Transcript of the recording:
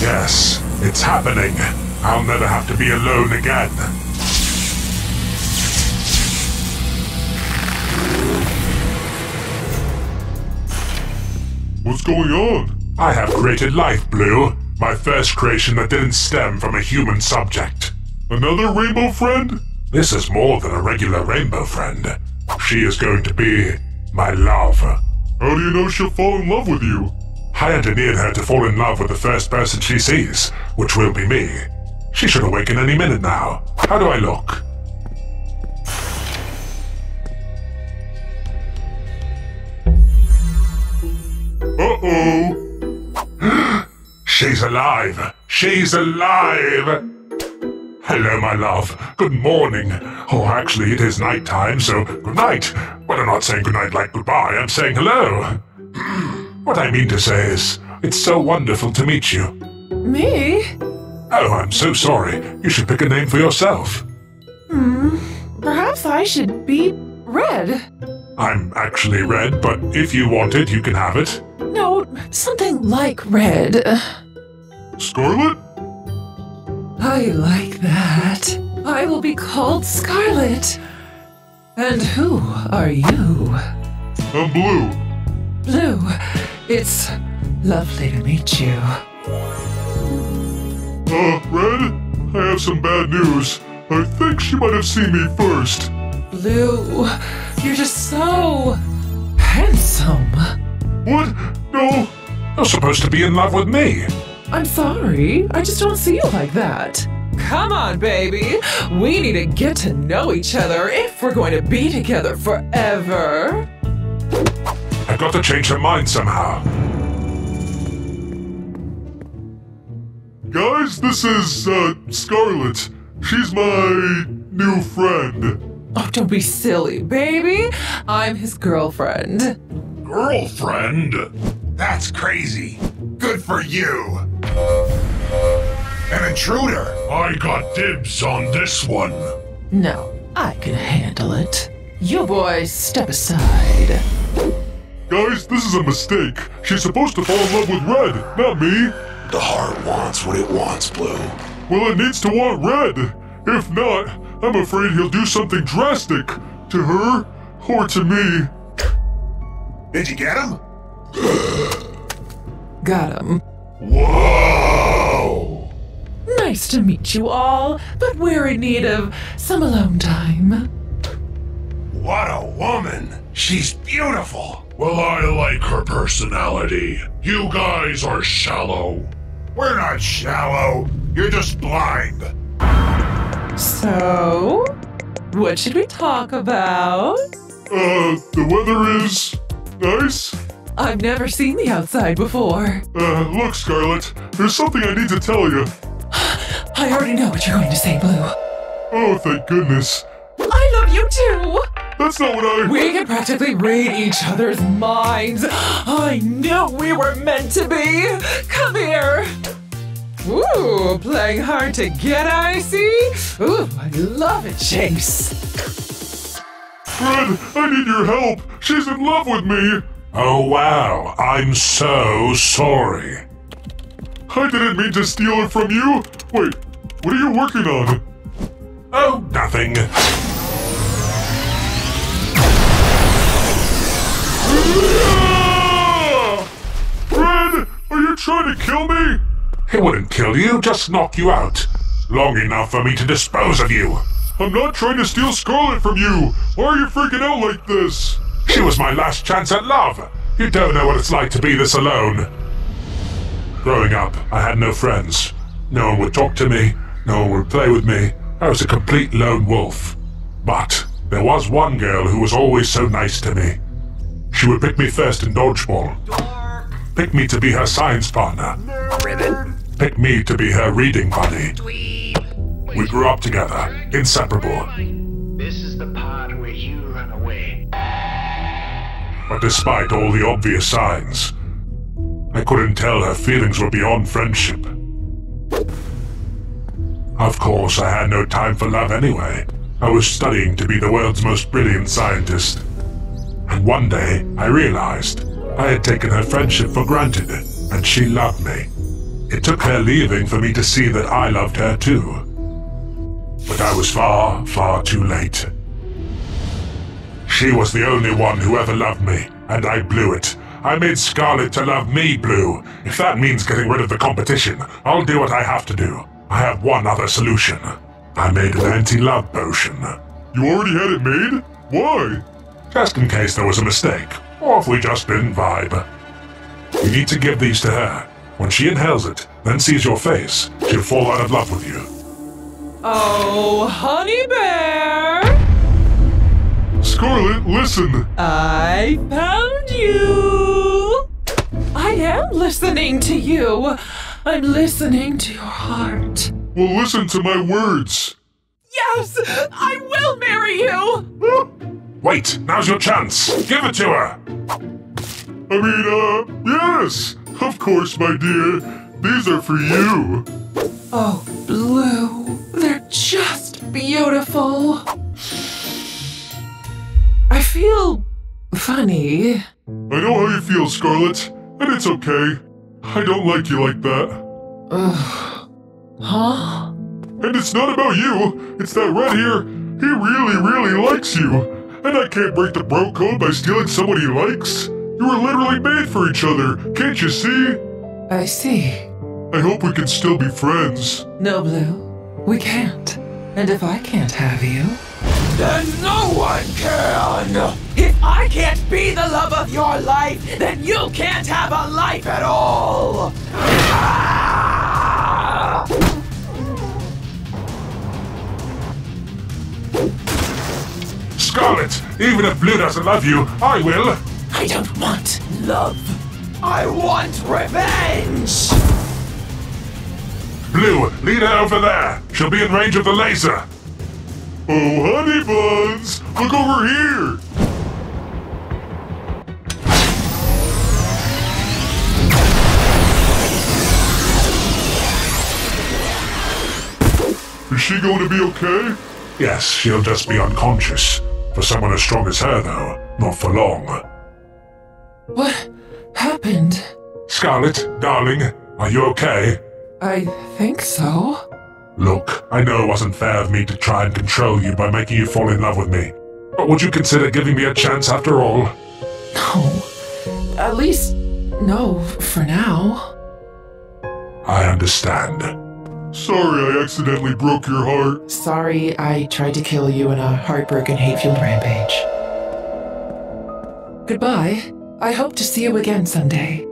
Yes, it's happening. I'll never have to be alone again. What's going on? I have created Life Blue, my first creation that didn't stem from a human subject. Another rainbow friend? This is more than a regular rainbow friend. She is going to be my love. How do you know she'll fall in love with you? I engineered her to fall in love with the first person she sees, which will be me. She should awaken any minute now. How do I look? Uh-oh. She's alive! She's alive! Hello, my love. Good morning. Oh, actually, it is night time, so good night. But I'm not saying good night like goodbye, I'm saying hello. what I mean to say is, it's so wonderful to meet you. Me? Oh, I'm so sorry. You should pick a name for yourself. Hmm. Perhaps I should be Red. I'm actually Red, but if you want it, you can have it. No, something like Red. Scarlet? I like that. I will be called Scarlet. And who are you? I'm Blue. Blue. It's lovely to meet you. Uh, Red? I have some bad news. I think she might have seen me first. Blue, you're just so handsome. What? No. You're supposed to be in love with me. I'm sorry, I just don't see you like that. Come on, baby. We need to get to know each other if we're going to be together forever. I've got to change her mind somehow. Guys, this is, uh, Scarlet. She's my new friend. Oh, don't be silly, baby. I'm his girlfriend. Girlfriend? That's crazy. Good for you. An intruder. I got dibs on this one. No, I can handle it. You boys step aside. Guys, this is a mistake. She's supposed to fall in love with Red, not me. The heart wants what it wants, Blue. Well, it needs to want Red. If not, I'm afraid he'll do something drastic to her or to me. Did you get him? Got him. Whoa! Nice to meet you all, but we're in need of some alone time. What a woman! She's beautiful. Well, I like her personality. You guys are shallow. We're not shallow. You're just blind. So, what should we talk about? Uh, the weather is nice. I've never seen the outside before. Uh, look, Scarlet, there's something I need to tell you. I already know what you're going to say, Blue. Oh, thank goodness. I love you too! That's not what I. We can practically read each other's minds. I knew we were meant to be. Come here. Ooh, playing hard to get, I see. Ooh, I love it, Chase. Red, I need your help. She's in love with me. Oh wow, I'm so sorry. I didn't mean to steal it from you. Wait, what are you working on? Oh, nothing. Red, are you trying to kill me? He wouldn't kill you, just knock you out. Long enough for me to dispose of you. I'm not trying to steal Scarlet from you. Why are you freaking out like this? She was my last chance at love. You don't know what it's like to be this alone. Growing up, I had no friends. No one would talk to me. No one would play with me. I was a complete lone wolf. But there was one girl who was always so nice to me. She would pick me first in dodgeball. Pick me to be her science partner. Ribbon. Pick me to be her reading buddy. We grew up together, inseparable. This is the part where you run away. But despite all the obvious signs, I couldn't tell her feelings were beyond friendship. Of course, I had no time for love anyway. I was studying to be the world's most brilliant scientist. And one day, I realized I had taken her friendship for granted, and she loved me. It took her leaving for me to see that I loved her too. But I was far, far too late. She was the only one who ever loved me, and I blew it. I made Scarlet to love me blue. If that means getting rid of the competition, I'll do what I have to do. I have one other solution. I made an anti-love potion. You already had it made? Why? Just in case there was a mistake, or if we just didn't vibe. You need to give these to her. When she inhales it, then sees your face, she'll fall out of love with you. Oh, honey bear! Scarlet, listen. I found you! I am listening to you. I'm listening to your heart. Well, listen to my words. Yes, I will marry you! Wait, now's your chance. Give it to her. I mean, uh, yes. Of course, my dear. These are for you. Oh, Blue, they're just beautiful. I feel funny. I know how you feel, Scarlet, and it's okay. I don't like you like that. Ugh. Huh? And it's not about you. It's that red here. He really, really likes you. And I can't break the bro code by stealing someone he likes. You were literally made for each other. Can't you see? I see. I hope we can still be friends. No, Blue, we can't. And if I can't have you, then no one can! If I can't be the love of your life, then you can't have a life at all! Ah! Even if Blue doesn't love you, I will. I don't want love. I want revenge! Blue, lead her over there. She'll be in range of the laser. Oh, honey buns, look over here. Is she going to be okay? Yes, she'll just be unconscious. For someone as strong as her, though, not for long. What happened? Scarlet, darling, are you okay? I think so. Look, I know it wasn't fair of me to try and control you by making you fall in love with me. But would you consider giving me a chance after all? No. At least, no, for now. I understand. Sorry I accidentally broke your heart. Sorry, I tried to kill you in a heartbroken, hate-fueled rampage. Goodbye. I hope to see you again someday.